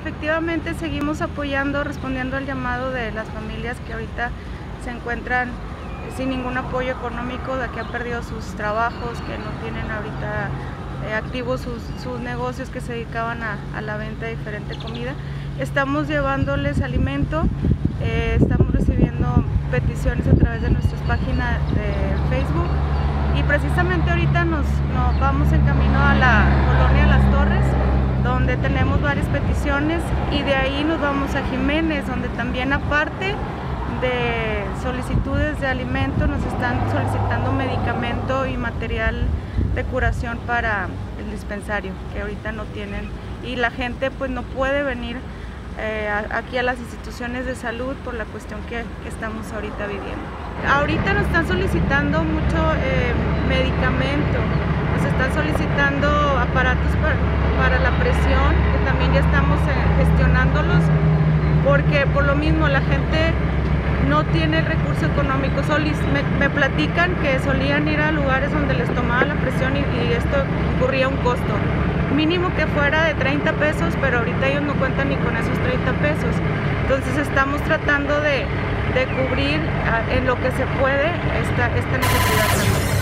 efectivamente seguimos apoyando, respondiendo al llamado de las familias que ahorita se encuentran sin ningún apoyo económico, de que han perdido sus trabajos, que no tienen ahorita eh, activos sus, negocios que se dedicaban a, la venta de diferente comida. Estamos llevándoles alimento, eh, estamos recibiendo peticiones a través de nuestras páginas de Facebook y precisamente ahorita nos, nos vamos en camino a la colonia Las Torres donde tenemos varias peticiones y de ahí nos vamos a Jiménez, donde también aparte de solicitudes de alimento nos están solicitando medicamento y material de curación para el dispensario, que ahorita no tienen. Y la gente pues no puede venir eh, aquí a las instituciones de salud por la cuestión que, estamos ahorita viviendo. Ahorita nos están solicitando mucho eh, medicamento, nos están solicitando aparatos para, la presión, que también ya estamos eh, gestionándolos, porque por lo mismo la gente no tiene el recurso económico. Me, me, platican que solían ir a lugares donde les tomaba la presión y, esto ocurría un costo. Mínimo que fuera de 30 pesos, pero ahorita ellos no cuentan ni con esos 30 pesos. Entonces estamos tratando de, cubrir ah, en lo que se puede esta, esta necesidad.